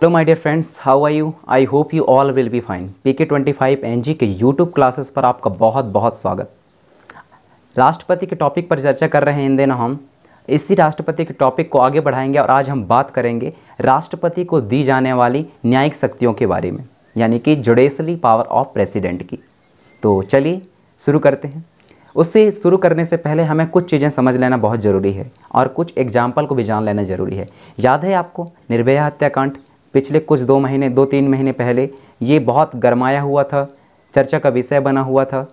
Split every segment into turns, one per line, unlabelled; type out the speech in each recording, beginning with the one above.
Hello my dear friends how are you I hope you all will be fine P K twenty five N G K YouTube classes पर आपका बहुत बहुत स्वागत। राष्ट्रपति के topic पर चर्चा कर रहे हैं इन दिनों हम। इसी राष्ट्रपति के टॉपिक को आगे बढ़ाएँगे और आज हम बात करेंगे राष्ट्रपति को दी जाने वाली न्यायिक शक्तियों के बारे में, यानी कि जुडेशली पावर ऑफ़ प्रेसिडेंट की। तो चलिए, शुरू करते हैं। उससे शुरू करने से पहले हमें कुछ चीज़ें समझ लेना बहुत ज़रूरी है और कुछ एग्ज़ाम्पल को भी जान लेना ज़रूरी है। याद है आपको निर्भया हत्याकांड? पिछले कुछ दो महीने, दो तीन महीने पहले ये बहुत गरमाया हुआ था, चर्चा का विषय बना हुआ था।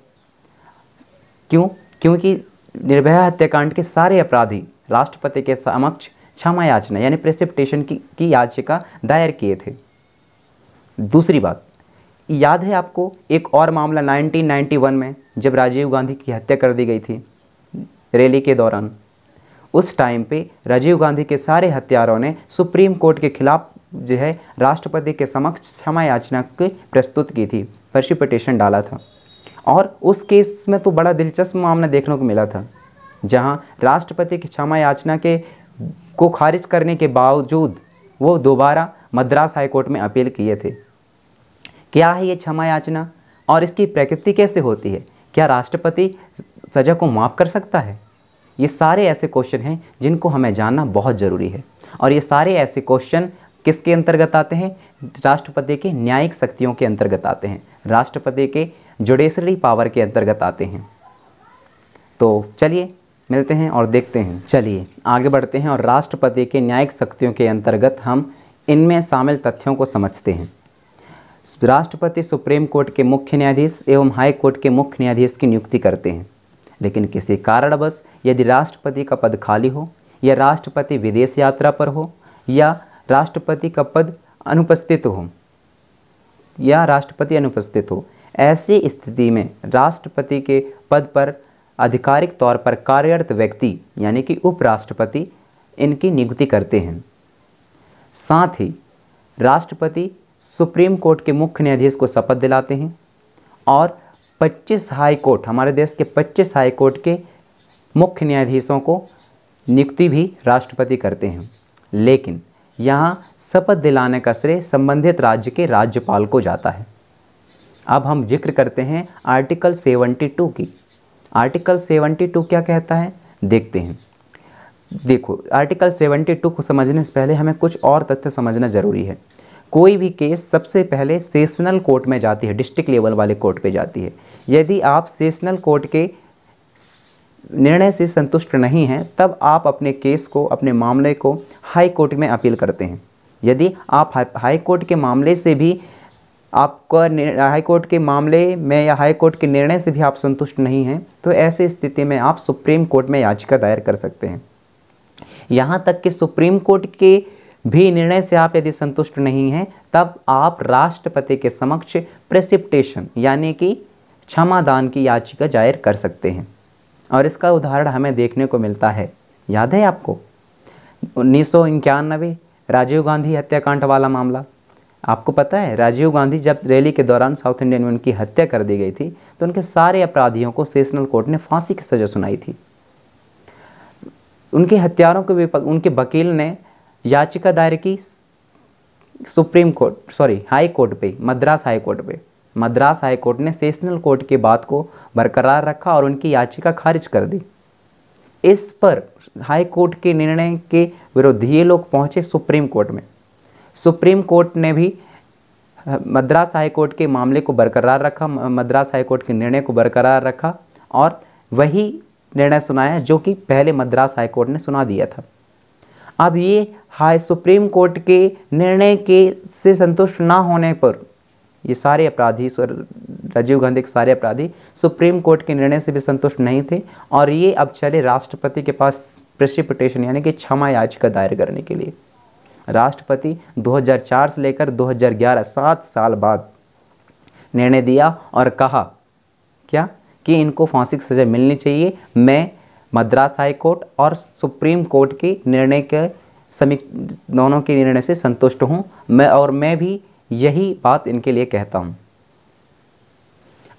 क्यों? क्योंकि निर्भया हत्याकांड के सारे अपराधी, राष्ट्रपति के समक्ष क्षमा याचना यानी प्रेसिपिटेशन की की याचिका दायर किए थे। दूसरी बात, याद है आपको एक और मामला 1991 में, जब राजीव गांधी की हत्या कर दी गई थी, रैली के दौरान? उस टाइम पे राजीव गांधी के सारे हत्यारों ने सुप्रीम कोर्ट के खिलाफ जो है, राष्ट्रपति के समक्ष क्षमा याचना की प्रस्तुत की थी पर्सिपिटेशन डाला था। और उस केस में तो बड़ा दिलचस्प मामला देखने को मिला था, जहाँ राष्ट्रपति की क्षमा याचना के, को खारिज करने के बावजूद वो दोबारा मद्रास हाईकोर्ट में अपील किए थे। क्या है ये क्षमा याचना? और इसकी प्रकृति कैसे होती है? क्या राष्ट्रपति सज़ा को माफ़ कर सकता है? ये सारे ऐसे क्वेश्चन हैं जिनको हमें जानना बहुत ज़रूरी है। और ये सारे ऐसे क्वेश्चन किसके अंतर्गत आते हैं? राष्ट्रपति के न्यायिक शक्तियों के अंतर्गत आते हैं। राष्ट्रपति के जुडिशरी पावर के अंतर्गत आते हैं। तो चलिए, मिलते हैं और देखते हैं। चलिए, आगे बढ़ते हैं और राष्ट्रपति के न्यायिक शक्तियों के अंतर्गत हम इनमें शामिल तथ्यों को समझते हैं। राष्ट्रपति सुप्रीम कोर्ट के मुख्य न्यायाधीश एवं हाई कोर्ट के मुख्य न्यायाधीश की नियुक्ति करते हैं। लेकिन किसी कारणवश यदि राष्ट्रपति का पद खाली हो, या राष्ट्रपति विदेश यात्रा पर हो, या राष्ट्रपति का पद अनुपस्थित हो। या राष्ट्रपति अनुपस्थित हो। ऐसी स्थिति में राष्ट्रपति के पद पर आधिकारिक तौर पर कार्यरत व्यक्ति, यानी कि उपराष्ट्रपति, इनकी नियुक्ति करते हैं। साथ ही, राष्ट्रपति सुप्रीम कोर्ट के मुख्य न्यायाधीश को शपथ दिलाते हैं और 25 हाई कोर्ट, हमारे देश के 25 हाई कोर्ट के मुख्य न्यायाधीशों को नियुक्ति भी राष्ट्रपति करते हैं। लेकिन यहाँ शपथ दिलाने का श्रेय संबंधित राज्य के राज्यपाल को जाता है। अब हम ज़िक्र करते हैं आर्टिकल 72 की। आर्टिकल 72 क्या कहता है? देखते हैं। देखो, आर्टिकल 72 को समझने से पहले हमें कुछ और तथ्य समझना ज़रूरी है। कोई भी केस सबसे पहले सेशनल कोर्ट में जाती है, डिस्ट्रिक्ट लेवल वाले कोर्ट पे जाती है। यदि आप सेशनल कोर्ट के निर्णय से संतुष्ट नहीं हैं, तब आप अपने केस को, अपने मामले को हाई कोर्ट में अपील करते हैं। यदि आप हाई कोर्ट के मामले से भी, आपका हाई कोर्ट के मामले में या हाई कोर्ट के निर्णय से भी आप संतुष्ट नहीं हैं तो ऐसे स्थिति में आप सुप्रीम कोर्ट में याचिका दायर कर सकते हैं। यहाँ तक कि सुप्रीम कोर्ट के भी निर्णय से आप यदि संतुष्ट नहीं हैं, तब आप राष्ट्रपति के समक्ष प्रेसिप्टेशन, यानी कि क्षमादान की याचिका दायर कर सकते हैं। और इसका उदाहरण हमें देखने को मिलता है। याद है आपको? उन्नीस राजीव गांधी हत्याकांड वाला मामला। आपको पता है, राजीव गांधी जब रैली के दौरान साउथ इंडियन में की हत्या कर दी गई थी तो उनके सारे अपराधियों को सेशनल कोर्ट ने फांसी की सज़ा सुनाई थी। उनके हत्यारों के उनके वकील ने याचिका दायर की supreme court, sorry, high court पे, मद्रास हाई कोर्ट पे। मद्रास हाई कोर्ट ने सेशनल कोर्ट के बात को बरकरार रखा और उनकी याचिका खारिज कर दी। इस पर हाई कोर्ट के निर्णय के विरुद्ध ये लोग पहुँचे सुप्रीम कोर्ट में। सुप्रीम कोर्ट ने भी मद्रास हाई कोर्ट के मामले को बरकरार रखा मद्रास हाई कोर्ट के निर्णय को बरकरार रखा और वही निर्णय सुनाया जो कि पहले मद्रास हाई कोर्ट ने सुना दिया था। अब ये हाई सुप्रीम कोर्ट के निर्णय के से संतुष्ट ना होने पर ये सारे अपराधी राजीव गांधी के सारे अपराधी सुप्रीम कोर्ट के निर्णय से भी संतुष्ट नहीं थे और ये अब चले राष्ट्रपति के पास प्रेसिपिटेशन यानी कि क्षमा याचिका दायर करने के लिए। राष्ट्रपति 2004 से लेकर 2011 सात साल बाद निर्णय दिया और कहा, क्या? कि इनको फांसी की सज़ा मिलनी चाहिए। मैं मद्रास हाई कोर्ट और सुप्रीम कोर्ट के निर्णय के समी दोनों के निर्णय से संतुष्ट हूँ। मैं और मैं भी यही बात इनके लिए कहता हूँ।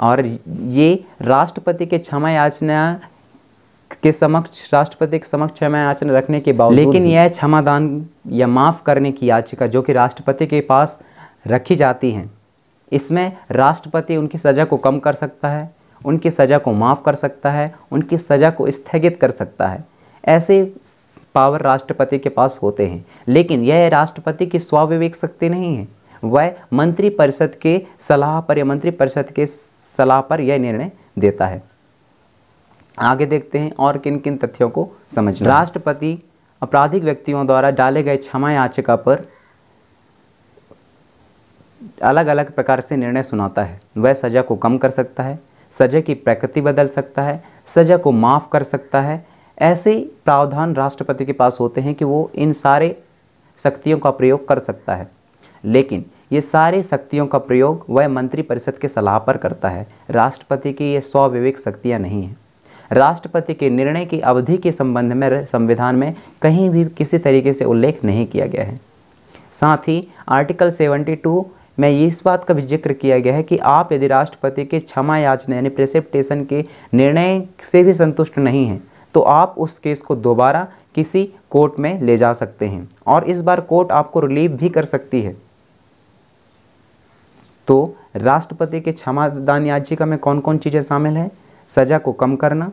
और ये राष्ट्रपति के क्षमा याचना के समक्ष राष्ट्रपति के समक्ष क्षमा याचना रखने के बावजूद लेकिन यह क्षमादान या माफ़ करने की याचिका जो कि राष्ट्रपति के पास रखी जाती हैं इसमें राष्ट्रपति उनकी सज़ा को कम कर सकता है उनकी सज़ा को माफ़ कर सकता है उनकी सज़ा को स्थगित कर सकता है। ऐसे पावर राष्ट्रपति के पास होते हैं लेकिन यह राष्ट्रपति की स्वाविवेक शक्ति नहीं है। वह मंत्रिपरिषद के सलाह पर या मंत्रिपरिषद के सलाह पर यह निर्णय देता है। आगे देखते हैं और किन किन तथ्यों को समझना राष्ट्रपति आपराधिक व्यक्तियों द्वारा डाले गए क्षमा याचिका पर अलग अलग प्रकार से निर्णय सुनाता है। वह सज़ा को कम कर सकता है, सज़ा की प्रकृति बदल सकता है, सज़ा को माफ़ कर सकता है। ऐसे प्रावधान राष्ट्रपति के पास होते हैं कि वो इन सारे शक्तियों का प्रयोग कर सकता है। लेकिन ये सारे शक्तियों का प्रयोग वह मंत्रिपरिषद के सलाह पर करता है। राष्ट्रपति की ये स्वविवेक शक्तियाँ नहीं हैं। राष्ट्रपति के निर्णय की अवधि के संबंध में संविधान में कहीं भी किसी तरीके से उल्लेख नहीं किया गया है। साथ ही आर्टिकल 72 में इस बात का भी ज़िक्र किया गया है कि आप यदि राष्ट्रपति के क्षमा याचना यानी प्रेसिप्टेशन के निर्णय से भी संतुष्ट नहीं हैं तो आप उस केस को दोबारा किसी कोर्ट में ले जा सकते हैं और इस बार कोर्ट आपको रिलीव भी कर सकती है। तो राष्ट्रपति के क्षमादान याचिका में कौन कौन चीज़ें शामिल हैं? सज़ा को कम करना,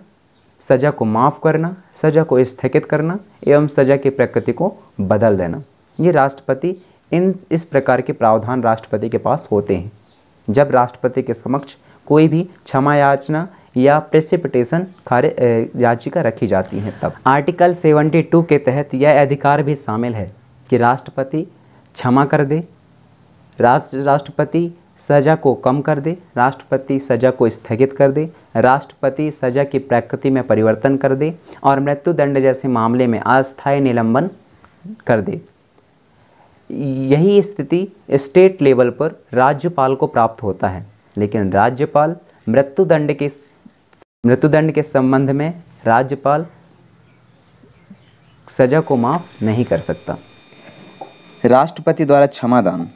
सज़ा को माफ़ करना, सज़ा को स्थगित करना एवं सज़ा की प्रकृति को बदल देना। ये राष्ट्रपति इन, इस प्रकार के प्रावधान राष्ट्रपति के पास होते हैं। जब राष्ट्रपति के समक्ष कोई भी क्षमा याचना या प्रेसिपिटेशन खारे याचिका रखी जाती है, तब। आर्टिकल 72 के तहत यह अधिकार भी शामिल है कि राष्ट्रपति क्षमा कर दे। राष्ट्र राष्ट्रपति सज़ा को कम कर दे, राष्ट्रपति सज़ा को स्थगित कर दे, राष्ट्रपति सज़ा की प्रकृति में परिवर्तन कर दे और मृत्युदंड जैसे मामले में अस्थायी निलंबन कर दे। यही स्थिति स्टेट लेवल पर राज्यपाल को प्राप्त होता है। लेकिन राज्यपाल मृत्युदंड के मृत्युदंड के संबंध में राज्यपाल सजा को माफ़ नहीं कर सकता।
राष्ट्रपति द्वारा क्षमादान।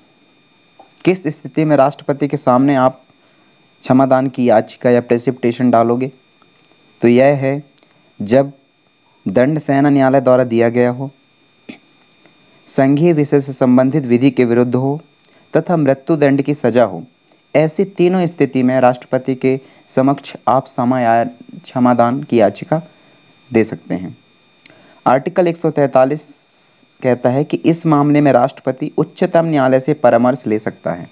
किस स्थिति में राष्ट्रपति के सामने आप क्षमादान की याचिका या प्रेसिपिटेशन डालोगे? तो यह है, जब दंड सेना न्यायालय द्वारा दिया गया हो, संघीय विषय से संबंधित विधि के विरुद्ध हो, तथा मृत्युदंड की सजा हो, ऐसी तीनों स्थिति में राष्ट्रपति के समक्ष आप समय क्षमादान की याचिका दे सकते हैं। आर्टिकल 143 कहता है कि इस मामले में राष्ट्रपति उच्चतम न्यायालय से परामर्श ले सकता है।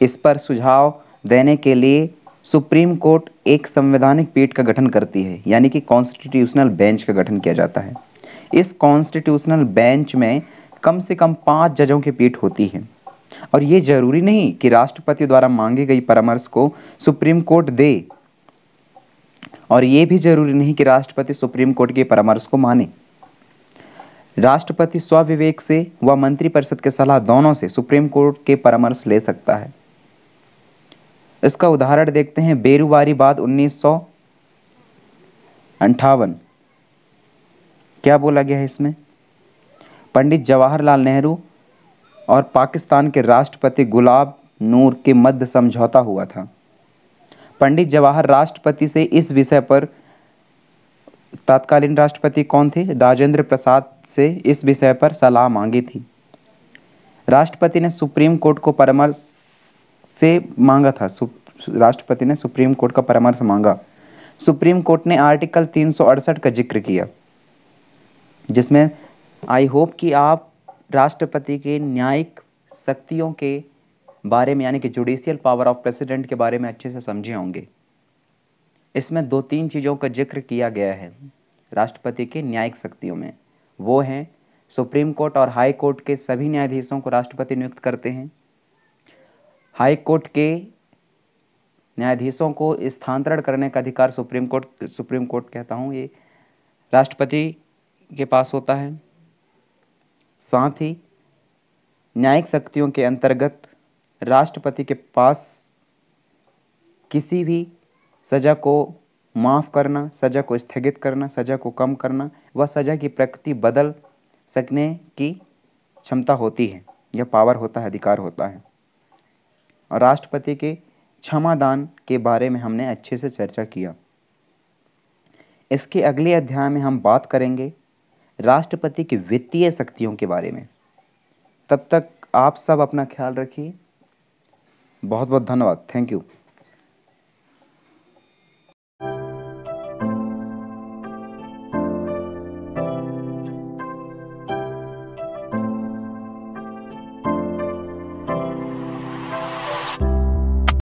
इस पर सुझाव देने के लिए सुप्रीम कोर्ट एक संवैधानिक पीठ का गठन करती है, यानी कि कॉन्स्टिट्यूशनल बेंच का गठन किया जाता है। इस कॉन्स्टिट्यूशनल बेंच में कम से कम पाँच जजों की पीठ होती है। और ये ज़रूरी नहीं कि राष्ट्रपति द्वारा मांगी गई परामर्श को सुप्रीम कोर्ट दे। और ये भी ज़रूरी नहीं कि राष्ट्रपति सुप्रीम कोर्ट के परामर्श को माने। राष्ट्रपति स्वविवेक से व मंत्रिपरिषद के सलाह दोनों से सुप्रीम कोर्ट के परामर्श ले सकता है। इसका उदाहरण देखते हैं। बेरुवारी बाद उन्नीस अंठावन। क्या बोला गया है इसमें? पंडित जवाहरलाल नेहरू और पाकिस्तान के राष्ट्रपति गुलाब नूर के मध्य समझौता हुआ था। पंडित जवाहर राष्ट्रपति से इस विषय पर तत्कालीन राष्ट्रपति कौन थे? राजेंद्र प्रसाद से इस विषय पर सलाह मांगी थी। राष्ट्रपति ने सुप्रीम कोर्ट को परामर्श से मांगा था। राष्ट्रपति ने सुप्रीम कोर्ट का परामर्श मांगा। सुप्रीम कोर्ट ने आर्टिकल तीन सौ अड़सठ का ज़िक्र किया, जिसमें आई होप कि आप राष्ट्रपति के न्यायिक शक्तियों के बारे में, यानी कि जुडिशियल पावर ऑफ़ प्रेसिडेंट के बारे में अच्छे से समझे होंगे। इसमें दो तीन चीज़ों का ज़िक्र किया गया है, राष्ट्रपति के न्यायिक शक्तियों में। वो हैं, सुप्रीम कोर्ट और हाई कोर्ट के सभी न्यायाधीशों को राष्ट्रपति नियुक्त करते हैं। हाई कोर्ट के न्यायाधीशों को स्थानांतरण करने का अधिकार सुप्रीम कोर्ट सुप्रीम कोर्ट कहता हूँ, ये राष्ट्रपति के पास होता है। साथ ही, न्यायिक शक्तियों के अंतर्गत राष्ट्रपति के पास किसी भी सज़ा को माफ़ करना, सज़ा को स्थगित करना, सज़ा को कम करना व सज़ा की प्रकृति बदल सकने की क्षमता होती है। यह पावर होता है, अधिकार होता है। और राष्ट्रपति के क्षमादान के बारे में हमने अच्छे से चर्चा किया। इसके अगले अध्याय में हम बात करेंगे राष्ट्रपति की वित्तीय शक्तियों के बारे में। तब तक आप सब अपना ख्याल रखिए। बहुत बहुत धन्यवाद। Thank you